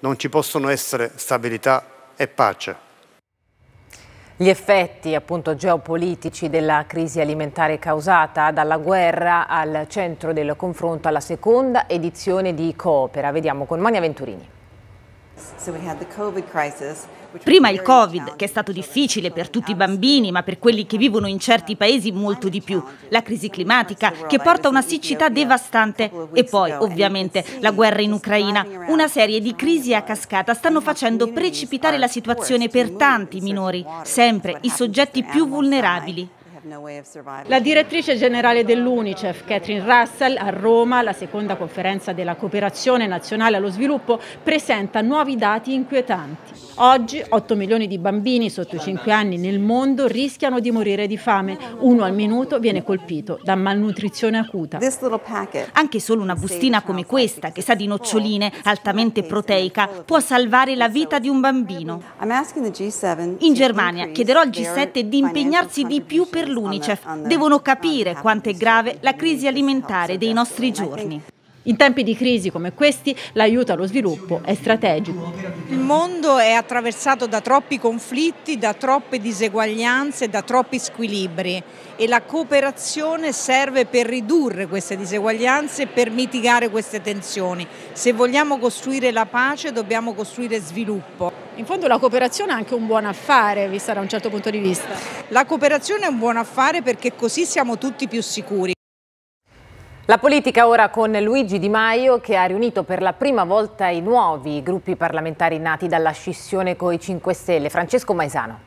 non ci possono essere stabilità e pace. Gli effetti appunto geopolitici della crisi alimentare causata dalla guerra al centro del confronto alla seconda edizione di Coopera. Vediamo con Monia Venturini. Prima il Covid, che è stato difficile per tutti i bambini, ma per quelli che vivono in certi paesi molto di più. La crisi climatica, che porta a una siccità devastante. E poi, ovviamente, la guerra in Ucraina. Una serie di crisi a cascata stanno facendo precipitare la situazione per tanti minori, sempre i soggetti più vulnerabili. La direttrice generale dell'UNICEF, Catherine Russell, a Roma, la seconda conferenza della cooperazione nazionale allo sviluppo, presenta nuovi dati inquietanti. Oggi 8 milioni di bambini sotto i 5 anni nel mondo rischiano di morire di fame. Uno al minuto viene colpito da malnutrizione acuta. Anche solo una bustina come questa, che sa di noccioline, altamente proteica, può salvare la vita di un bambino. In Germania chiederò al G7 di impegnarsi di più per l'UNICEF. Devono capire quanto è grave la crisi alimentare dei nostri giorni. In tempi di crisi come questi l'aiuto allo sviluppo è strategico. Il mondo è attraversato da troppi conflitti, da troppe diseguaglianze, da troppi squilibri e la cooperazione serve per ridurre queste diseguaglianze e per mitigare queste tensioni. Se vogliamo costruire la pace dobbiamo costruire sviluppo. In fondo la cooperazione è anche un buon affare, vista da un certo punto di vista. La cooperazione è un buon affare perché così siamo tutti più sicuri. La politica ora con Luigi Di Maio che ha riunito per la prima volta i nuovi gruppi parlamentari nati dalla scissione coi 5 Stelle. Francesco Maisano.